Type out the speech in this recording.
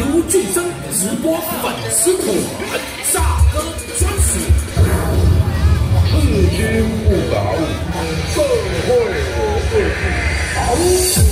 卢俊生直播粉丝团，炸哥专属。不听不搞，更会我恶。好。